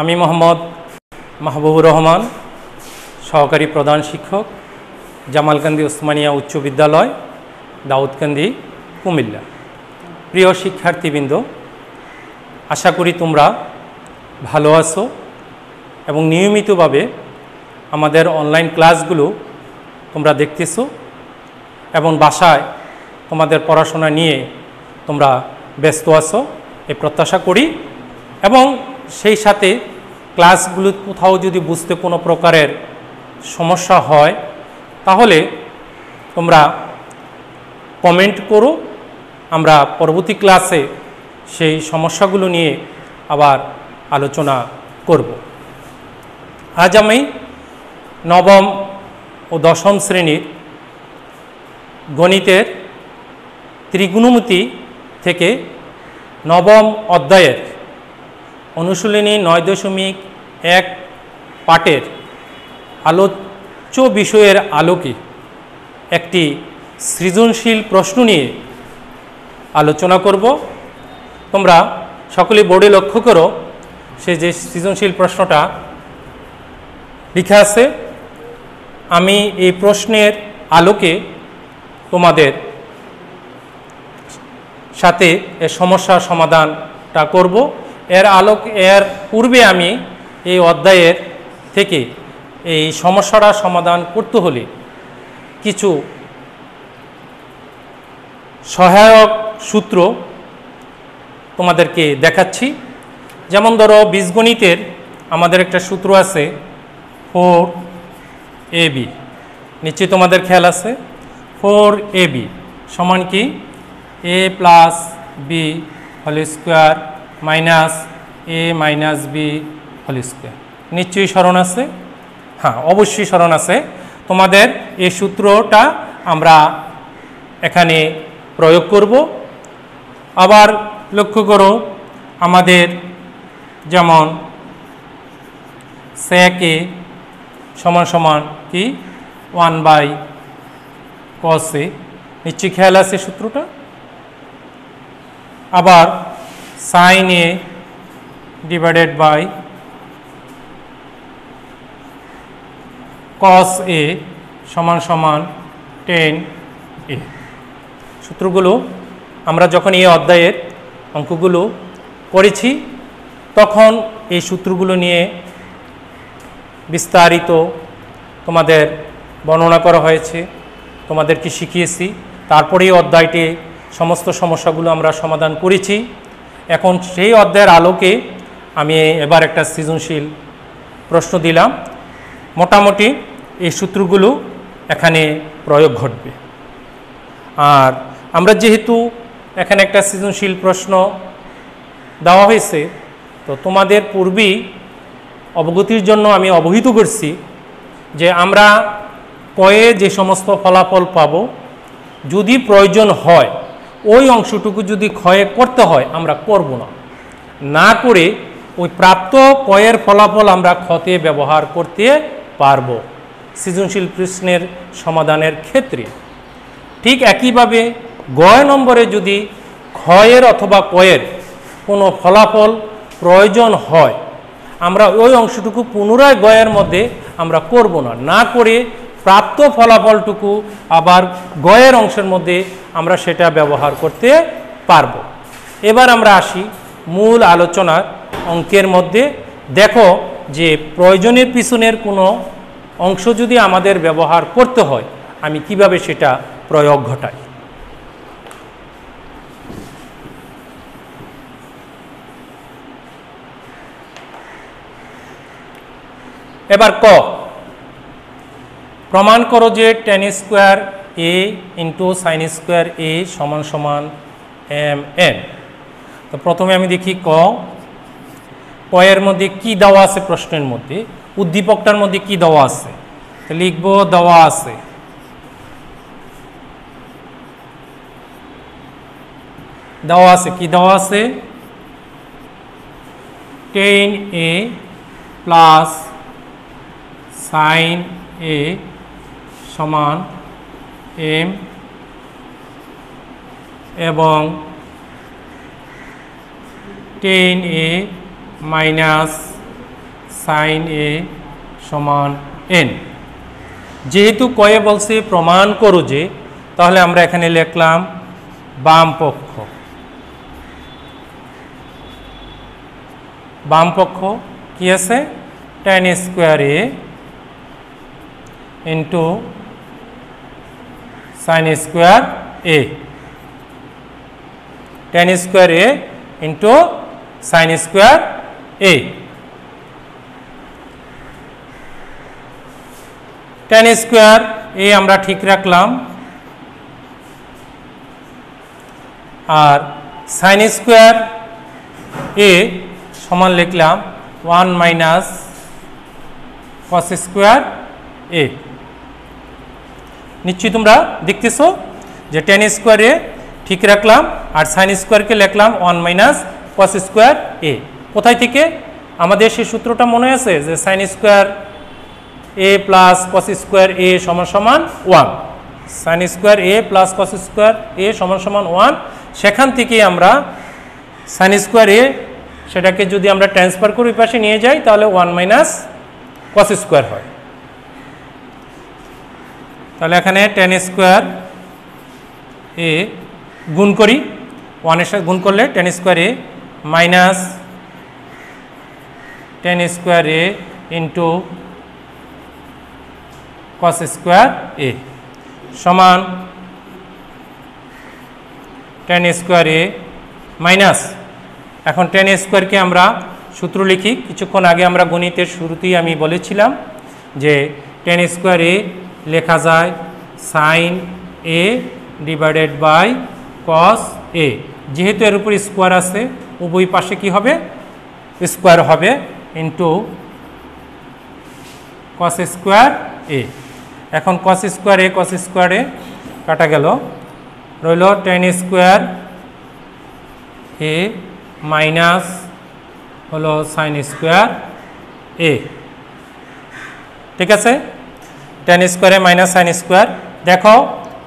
আমি মোহাম্মদ মাহবুবুর রহমান, সহকারী প্রধান শিক্ষক, জামালকান্দি ওসমানিয়া উচ্চ বিদ্যালয়, দাউদকান্দি, কুমিল্লা। প্রিয় শিক্ষার্থীবৃন্দ, আশা করি তোমরা ভালো আছো এবং নিয়মিতভাবে আমাদের অনলাইন ক্লাসগুলো তোমরা দেখতেছো এবং বাসায় তোমাদের পড়াশোনা নিয়ে তোমরা ব্যস্ত আছো এই প্রত্যাশা করি এবং সেই সাথে ক্লাসগুলো কোথাও যদি বুঝতে কোনো প্রকারের সমস্যা হয়, তাহলে তোমরা কমেন্ট করো, আমরা পরবর্তী ক্লাসে সেই সমস্যাগুলো নিয়ে আবার আলোচনা করব। আজ আমি নবম ও দশম শ্রেণির গণিতের ত্রিগুণমতি থেকে নবম অধ্যায়ের অনুশীলনী নয় দশমিক এক পাঠের আলোচ্য বিষয়ের আলোকে একটি সৃজনশীল প্রশ্ন নিয়ে আলোচনা করব। তোমরা সকলে বোর্ডে লক্ষ্য করো, সে যে সৃজনশীল প্রশ্নটা লিখা আছে, আমি এই প্রশ্নের আলোকে তোমাদের সাথে এ সমস্যার সমাধানটা করব। এর আলোক, এর পূর্বে আমি এই অধ্যায়ের থেকে এই সমস্যাটা সমাধান করতে হলে কিছু সহায়ক সূত্র তোমাদেরকে দেখাচ্ছি। যেমন ধরো, বীজগণিতের আমাদের একটা সূত্র আছে, ফোর এ বি। নিশ্চয়ই তোমাদের খেয়াল আছে, ফোর এ বি সমান কি? A plus B whole square minus A minus B whole square. নিশ্চয়ই স্মরণ আছে? হ্যাঁ অবশ্যই স্মরণ আছে। তোমাদের এই সূত্রটা আমরা এখানে প্রয়োগ করব। আবার লক্ষ্য করো, আমাদের যেমন স্যাকে সমান সমান কি? ওয়ান বাই কসে নিশ্চয়ই খেয়াল আছে সূত্রটা? আবার sine A divided by cos A সমান সমান টেন এ সূত্রগুলো আমরা যখন এই অধ্যায়ের অঙ্কগুলো করেছি, তখন এই সূত্রগুলো নিয়ে বিস্তারিত তোমাদের বর্ণনা করা হয়েছে তোমাদেরকে শিখিয়েছি। তারপরে এই অধ্যায়টি সমস্ত সমস্যাগুলো আমরা সমাধান করেছি। এখন সেই অধ্যায়ের আলোকে আমি এবার একটা সৃজনশীল প্রশ্ন দিলাম। মোটামুটি এই সূত্রগুলো এখানে প্রয়োগ ঘটবে। আর আমরা যেহেতু এখানে একটা সৃজনশীল প্রশ্ন দেওয়া হয়েছে, তো তোমাদের পূর্বেই অবগতির জন্য আমি অবহিত করছি যে আমরা কয়ে যে সমস্ত ফলাফল পাব, যদি প্রয়োজন হয় ওই অংশটুকু যদি ক্ষয়ে করতে হয়, আমরা করব না। না করে ওই প্রাপ্ত কয়ের ফলাফল আমরা ক্ষতে ব্যবহার করতে পারব। সৃজনশীল প্রশ্নের সমাধানের ক্ষেত্রে। ঠিক একইভাবে গয় নম্বরে যদি ক্ষয়ের অথবা কয়ের কোনো ফলাফল প্রয়োজন হয়, আমরা ওই অংশটুকু পুনরায় গয়ের মধ্যে আমরা করব না। না করে প্রাপ্ত ফলাফলটুকু আবার গয়ের অংশের মধ্যে আমরা সেটা ব্যবহার করতে পারব। এবার আমরা আসি মূল আলোচনার অঙ্কের মধ্যে। দেখো যে প্রয়োজনের পিছনের কোনো অংশ যদি আমাদের ব্যবহার করতে হয়, আমি কীভাবে সেটা প্রয়োগ ঘটাই? এবার ক? প্রমাণ করো যে tan square A into sine square A সমান সমান এম এন তো প্রথমে আমি দেখি ক। ক এর মধ্যে কি দেওয়া আছে প্রশ্নের মধ্যে? উদ্দীপকটার মধ্যে কি দেওয়া আছে? তো লিখব দেওয়া আছে। দেওয়া আছে, কি দেওয়া আছে? Tan A plus sine A সমান এম এবং tan A minus sine A সমান এন। যেহেতু কয়ে বলছে প্রমাণ করো যে, তাহলে আমরা এখানে লিখলাম বাম পক্ষ। বাম পক্ষ কি আছে? Tan square A into sine square A tan square A into sine square A tan square A আমরা ঠিক রাখলাম। আর সাইন স্কোয়ার এ সমান লিখলাম one minus cos square A নিশ্চয়ই তোমরা দেখতেছো যে টেন স্কোয়ারে ঠিক রাখলাম আর সাইন স্কোয়ারকে লিখলাম one minus cos square A কোথায় থেকে? আমাদের সেই সূত্রটা মনে আছে যে sine square A plus cos square A সমান সমান one sine square A plus cos square A সমান সমান ওয়ান সেখান থেকে আমরা সাইন স্কোয়ার এ সেটাকে যদি আমরা ট্রান্সফার করি পাশে নিয়ে যাই, তাহলে ওয়ান মাইনাস কস স্কোয়ার হয়। তাহলে এখানে টেন স্কোয়ার এ গুণ করি ওয়ানের সাথে গুণ করলে tan square A minus tan square A into cos square A সমান টেন স্কোয়ার এ মাইনাস এখন টেন স্কোয়ারকে আমরা সূত্র লিখি, কিছুক্ষণ আগে আমরা গণিতের শুরুতেই আমি বলেছিলাম যে টেন স্কোয়ার এ লেখা যায় sine A divided by cos A যেহেতু এর উপর স্কোয়ার আছে, উভয় পাশে কি হবে? স্কোয়ার হবে ইন্টু কস স্কোয়ার এ এখন কস স্কোয়ার এ কস স্কোয়ার এ কাটা গেল। রইল টেন স্কোয়ার এ মাইনাস হলো সাইন স্কোয়ার এ ঠিক আছে? টেন স্কোয়ারে মাইনাস সাইন স্কোয়ার দেখো,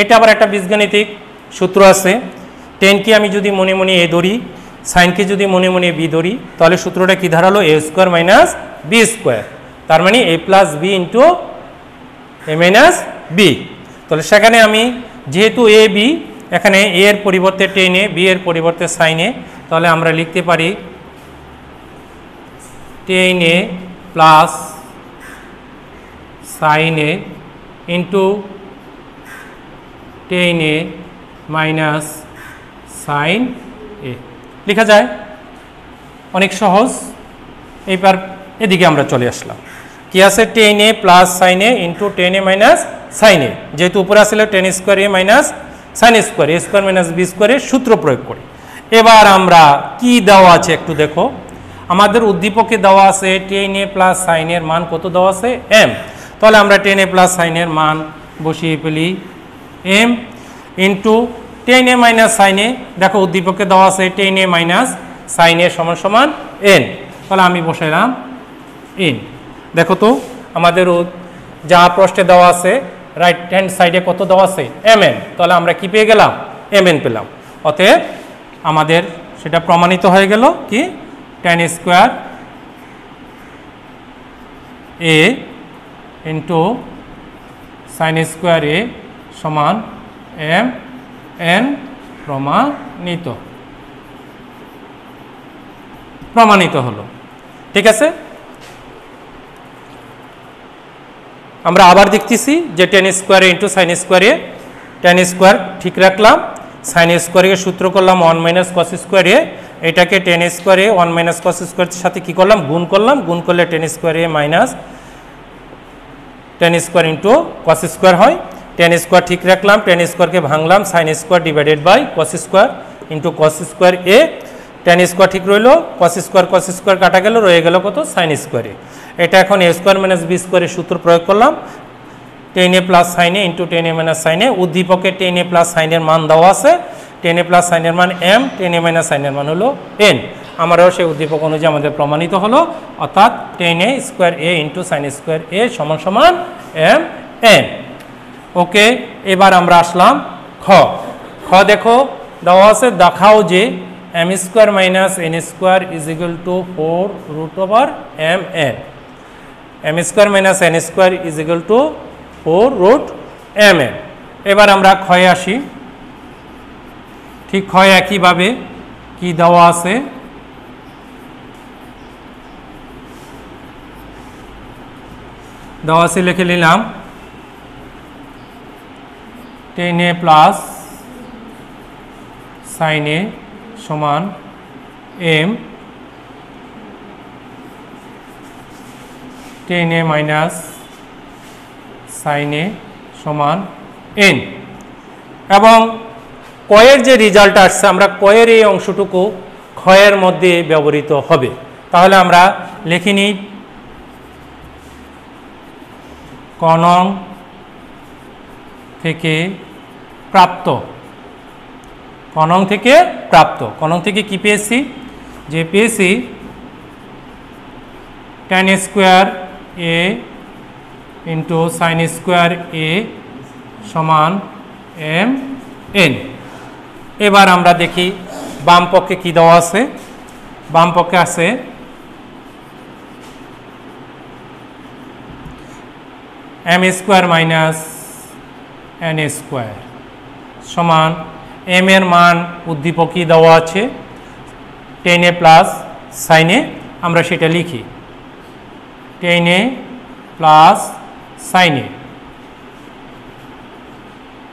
এটা আবার একটা বীজগণিতিক সূত্র আছে। টেনকে আমি যদি মনে মনে এ ধরি সাইনকে যদি মনে মনে বি ধরি, তাহলে সূত্রটা কি দাঁড়াল A square minus B square তার মানে A plus B into A minus B তাহলে সেখানে আমি যেহেতু এ বি এখানে এ এর পরিবর্তে টেনে বি এর পরিবর্তে সাইনে তাহলে আমরা লিখতে পারি tan A plus sine A into tan A minus sine A লেখা যায়? অনেক সহজ। এইবার এদিকে আমরা চলে আসলাম। কি আছে? Tan A plus sine A into tan A minus sine A যেহেতু উপরে আসলে tan square A minus sine square A square minus B স্কোয়ারের সূত্র প্রয়োগ করি। এবার আমরা কি দেওয়া আছে একটু দেখো। আমাদের উদ্দীপকে দেওয়া আছে টেন এ প্লাস সাইনের মান কত দেওয়া আছে? এম তাহলে আমরা টেন এ প্লাস সাইনের মান বসিয়ে ফেলি M into tan A minus সাইনে দেখো উদ্দীপকে দেওয়া আছে টেন এ মাইনাস সাইনে সমান সমান এন তাহলে আমি বসাইলাম এন দেখো তো, আমাদের যা প্রশ্নে দেওয়া আছে রাইট হ্যান্ড সাইডে কত দেওয়া আছে? এম এন তাহলে আমরা কি পেয়ে গেলাম? এম এন পেলাম। অতএব আমাদের সেটা প্রমাণিত হয়ে গেল কি? Tan square A into sine square A সমান এম এন প্রমাণিত। প্রমাণিত হলো। ঠিক আছে? আমরা আবার দেখতেছি যে টেন স্কোয়ারে ইন্টু সাইন স্কোয়ারে টেন স্কোয়ার ঠিক রাখলাম। সাইন স্কোয়ারকে সূত্র করলাম ওয়ান মাইনাস কস স্কোয়ারে এটাকে টেন স্কোয়ারে ওয়ান মাইনাস কস স্কোয়ারের সাথে কি করলাম? গুণ করলাম। গুণ করলে টেন স্কোয়ারে minus tan square into cos square হয়। টেন স্কোয়ার ঠিক রাখলাম টেন স্কোয়ারকে ভাঙলাম sine square divided by cos square into cos square A tan square ঠিক রইল কস স্কোয়ার কস স্কোয়ার কাটা গেল, রয়ে গেল কত? সাইন স্কোয়ারে এটা এখন এ স্কোয়ার মাইনাস বি স্কোয়ারের সূত্র প্রয়োগ করলাম। টেন এ প্লাস সাইনে ইন্টু টেন এ মাইনাস সাইনে উদ্দীপকে টেন এ প্লাস সাইনের মান দেওয়া আছে। টেন এ প্লাস সাইনের মান এম টেন এ মাইনাস সাইনের মান হলো এন আমারও সেই উদ্দীপক অনুযায়ী আমাদের প্রমাণিত হলো, অর্থাৎ tan A square A into sine square A সমান সমান এম এন ওকে এবার আমরা আসলাম খ। খ দেখো, দেওয়া আছে, দেখাও যে M square minus N square is equal to four root over M N M square minus N square is equal to four root M N এবার আমরা ক্ষয়ে আসি। ঠিক ক্ষয় একইভাবে কি দেওয়া আছে? আছে লিখে নিলাম। টেন প্লাস, সাইন সমান M. Tan A minus, sine সমান এন। এবং কয়ের যে রেজাল্ট আসছে, আমরা কয়ের এই অংশটুকু ক্ষয়ের মধ্যে ব্যবহৃত হবে। তাহলে আমরা লিখে নিই কনং থেকে প্রাপ্ত। কনং থেকে প্রাপ্ত। কনং থেকে কি পেয়েছি? যে পেয়েছি tan square A into sine square A সমান এম এন এবার আমরা দেখি বাম পক্ষে কী দেওয়া আছে? বাম পক্ষে আছে M square minus N square সমান এম এর মান উদ্দীপকই দেওয়া আছে? টেনে প্লাস সাইনে আমরা সেটা লিখি। টেনে প্লাস সাইনে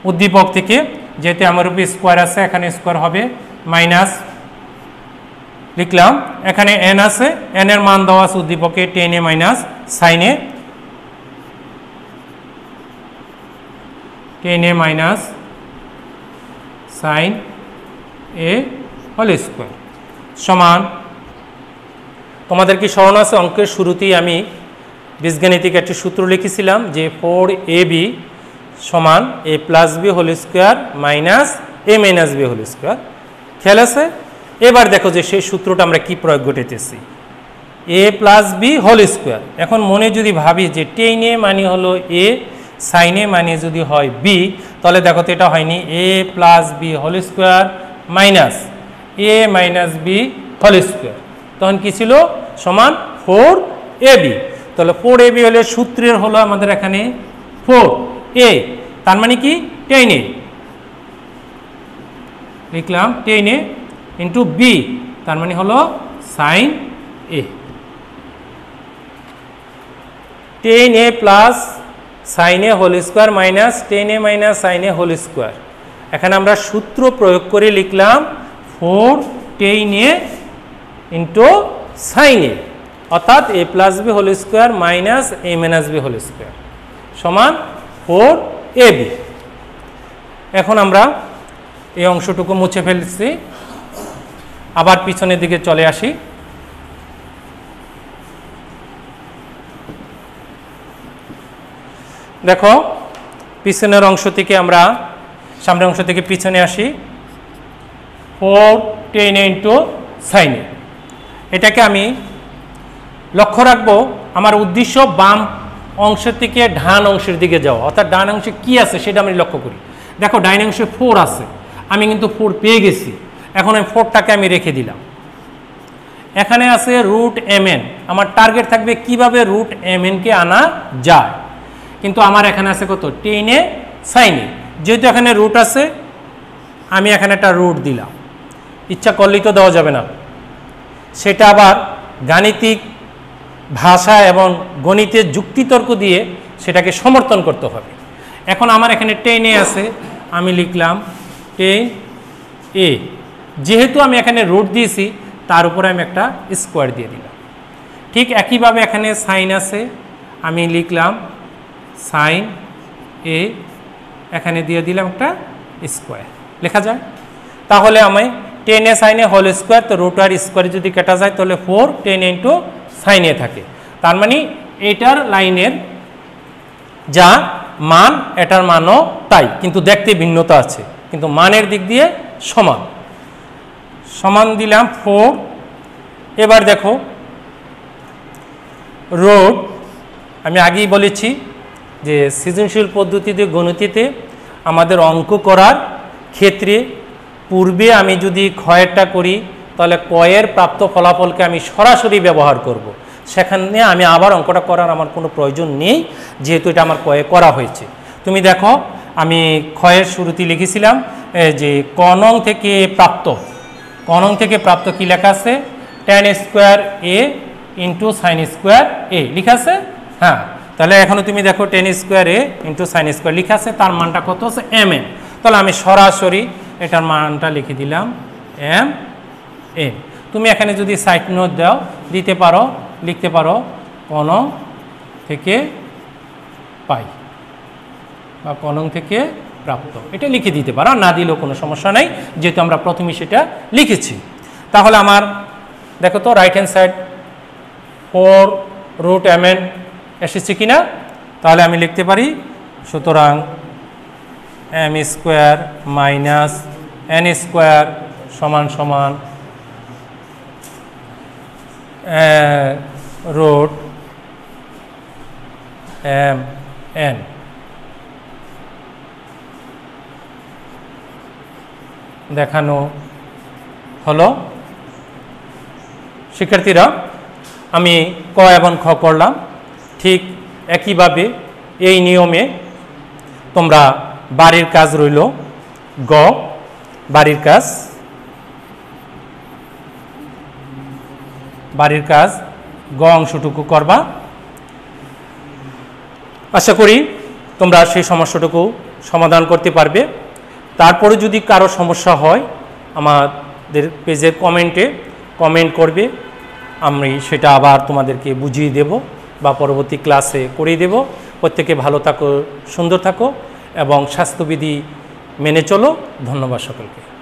উদ্দীপক থেকে যেহেতু আমার উপরে স্কোয়ার আছে, এখানে স্কোয়ার হবে মাইনাস লিখলাম। এখানে এন আছে এন এর মান দেওয়া আছে উদ্দীপকে টেন এ মাইনাস সাইনে tan A minus sine A whole square সমান, তোমাদের কি স্মরণ আছে? অঙ্কের শুরুতেই আমি বীজগাণিতিক একটি সূত্র লিখেছিলাম যে ফোর এ বি সমান A plus B whole square minus A minus B whole square খেয়াল আছে? এবার দেখো যে সেই সূত্রটা আমরা কি প্রয়োগ ঘটেতেছি। A plus B whole square এখন মনে যদি ভাবি যে টেন এ মানে হলো এ সাইনে মানে যদি হয় বি তাহলে দেখো তো এটা হয়নি। A plus B whole square minus A minus B whole square তখন কি ছিল? সমান ফোর এ বি তাহলে ফোর এ বি হলে সূত্রের হলো আমাদের এখানে ফোর এ তার মানে কি? টেন এ লিখলাম টেন এ ইন্টু বি তার মানে হলো sine A tan A plus sine A whole square minus tan A minus sine A whole square এখানে আমরা সূত্র প্রয়োগ করে লিখলাম four tan A into sine A অর্থাৎ A plus B whole square minus A minus B whole square সমান four A B এখন আমরা এই অংশটুকু মুছে ফেলছি। আবার পিছনের দিকে চলে আসি। দেখো, পিছনের অংশ থেকে আমরা, সামনের অংশ থেকে পিছনে আসি। ফোর টেন ইন্টু সাইনে এটাকে আমি লক্ষ্য রাখব, আমার উদ্দেশ্য বাম অংশ থেকে ডান অংশের দিকে যাওয়া। অর্থাৎ ডান অংশে কি আছে সেটা আমি লক্ষ্য করি। দেখো, ডাইন অংশে ফোর আছে। আমি কিন্তু ফোর পেয়ে গেছি। এখন ওই ফোরটাকে আমি রেখে দিলাম। এখানে আছে রুট এম আমার টার্গেট থাকবে কীভাবে রুট এম আনা যায়? কিন্তু আমার এখানে আছে কত? টেনে সাইনে। যেহেতু এখানে রুট আছে, আমি এখানে একটা রুট দিলাম। ইচ্ছা করলেই তো দেওয়া যাবে না। সেটা আবার গাণিতিক ভাষা এবং গণিতের যুক্তিতর্ক দিয়ে সেটাকে সমর্থন করতে হবে। এখন আমার এখানে টেন আছে, আমি লিখলাম টেন এ। যেহেতু আমি এখানে রুট দিয়েছি, তার উপরে আমি একটা স্কোয়ার দিয়ে দিলাম। ঠিক একইভাবে এখানে সাইন আছে, আমি লিখলাম সাইন এ এখানে দিয়ে দিলাম একটা স্কোয়ার লেখা যায়? তাহলে আমি টেন এ সাইনে হোল স্কোয়ার তো রুট আর স্কোয়ার যদি কেটা যায়, তাহলে ফোর টেন ইন্টু সাইনে থাকে। তার মানে এটার লাইনের যা মান, এটার মানও তাই, কিন্তু দেখতে ভিন্নতা আছে, কিন্তু মানের দিক দিয়ে সমান। সমান দিলাম ফোর এবার দেখো রোড আমি আগেই বলেছি যে সৃজনশীল পদ্ধতিতে গণিতিতে আমাদের অঙ্ক করার ক্ষেত্রে পূর্বে আমি যদি ক্ষয়েরটা করি, তাহলে কয়ের প্রাপ্ত ফলাফলকে আমি সরাসরি ব্যবহার করব। সেখানে আমি আবার অঙ্কটা করার আমার কোনো প্রয়োজন নেই, যেহেতু এটা আমার কয়ে করা হয়েছে। তুমি দেখো, আমি ক্ষয়ের শুরুতে লিখেছিলাম যে কনং থেকে প্রাপ্ত, কনং থেকে প্রাপ্ত কি লেখা আছে? Tan square A into sine square A লিখা আছে? হ্যাঁ। তাহলে এখনও তুমি দেখো tan square A into sine square লিখা আছে, তার মানটা কত আছে? এম এন তাহলে আমি সরাসরি এটার মানটা লিখে দিলাম এম এন তুমি এখানে যদি সাইড নোট দাও, দিতে পারো, লিখতে পারো কনং থেকে পাই বা কলম থেকে প্রাপ্ত। এটা লিখে দিতে পারো না দিলেও কোনো সমস্যা নেই, যেহেতু আমরা প্রথমে সেটা লিখেছি। তাহলে আমার, দেখো তো right hand side four root M N এসেছে কি না তাহলে আমি লিখতে পারি, সুতরাং M square minus N square সমান সমান রোড এম এন দেখানো হলো। শিক্ষার্থীরা, আমি ক এবং খ করলাম ঠিক একইভাবে এই নিয়মে তোমরা বাড়ির কাজ রইল। গ, বাড়ির কাজ। বাড়ির কাজ, গ অংশটুকু করবা। আশা করি তোমরা সেই সমস্যাটুকু সমাধান করতে পারবে। তারপরে যদি কারও সমস্যা হয়, আমাদের পেজের কমেন্টে কমেন্ট করবে। আমি সেটা আবার তোমাদেরকে বুঝিয়ে দেব। বা পরবর্তী ক্লাসে করিয়ে দেব। প্রত্যেকে ভালো থাকো, সুন্দর থাকো এবং স্বাস্থ্যবিধি মেনে চলো। ধন্যবাদ সকলকে।